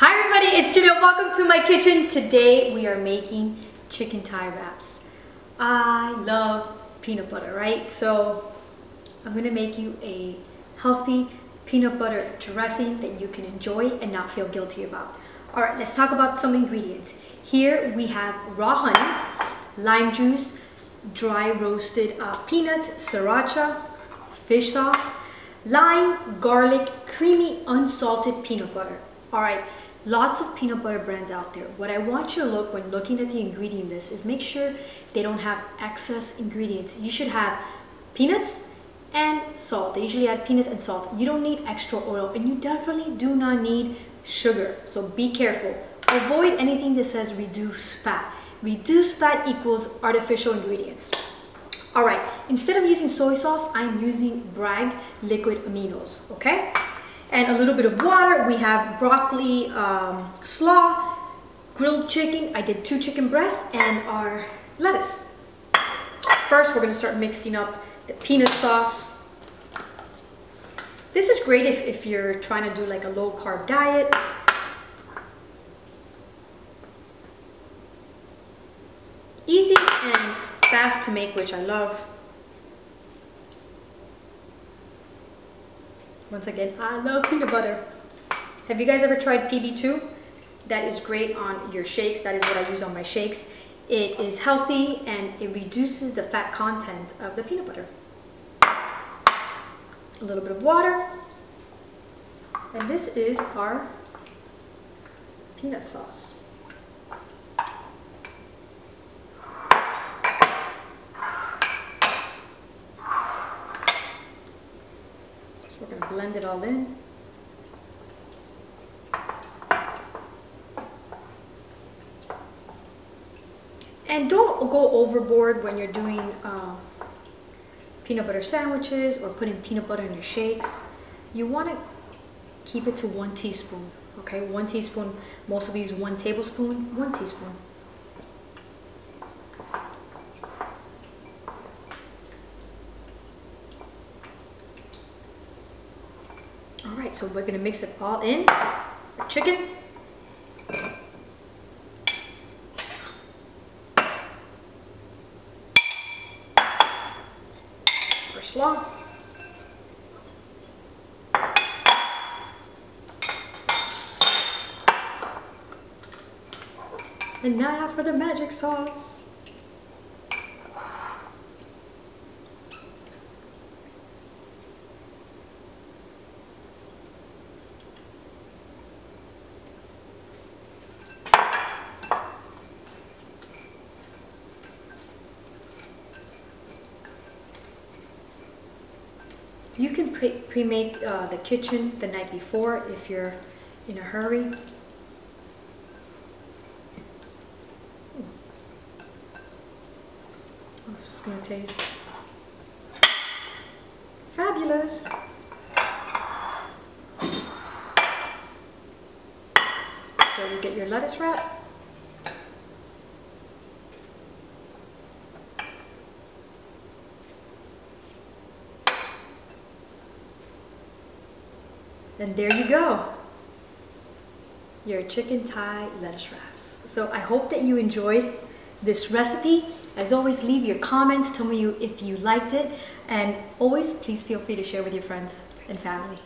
Hi everybody, it's Jeanette. Welcome to my kitchen. Today we are making chicken Thai wraps. I love peanut butter, right? So I'm gonna make you a healthy peanut butter dressing that you can enjoy and not feel guilty about. All right, let's talk about some ingredients. Here we have raw honey, lime juice, dry roasted uh, peanut, sriracha, fish sauce, lime, garlic, creamy unsalted peanut butter. All right, lots of peanut butter brands out there. What I want you to look when looking at the ingredient list is make sure they don't have excess ingredients. You should have peanuts and salt. They usually add peanuts and salt. You don't need extra oil and you definitely do not need sugar. So be careful. Avoid anything that says reduce fat. Reduced fat equals artificial ingredients. All right, instead of using soy sauce, I'm using Bragg liquid aminos, okay? And a little bit of water. We have broccoli um, slaw, grilled chicken. I did two chicken breasts and our lettuce. First, we're gonna start mixing up the peanut sauce. This is great if, if you're trying to do like a low carb diet. Easy and fast to make, which I love. Once again, I love peanut butter. Have you guys ever tried PB2? That is great on your shakes. That is what I use on my shakes. It is healthy and it reduces the fat content of the peanut butter. A little bit of water. And this is our peanut sauce. We're gonna blend it all in. And don't go overboard when you're doing uh, peanut butter sandwiches or putting peanut butter in your shakes. You want to keep it to one teaspoon, okay? One teaspoon, most of these one tablespoon, one teaspoon. All right, so we're gonna mix it all in. Our chicken. Our slaw. And now for the magic sauce. You can pre-make uh, the kitchen the night before if you're in a hurry. Oh, this is gonna taste fabulous. So you get your lettuce wrap. And there you go. Your chicken Thai lettuce wraps. So I hope that you enjoyed this recipe. As always, leave your comments. Tell me you, if you liked it. And always, please feel free to share with your friends and family.